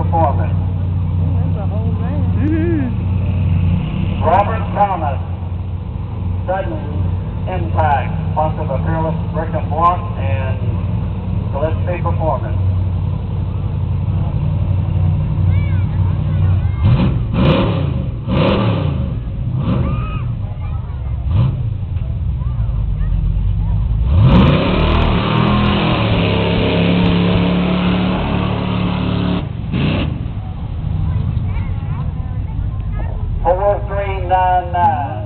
Performance. That's a whole man. Mm-hmm. Robert Thomas, sudden impact, plus of a fearless Brigham Block and Gillespie Performance. 44399.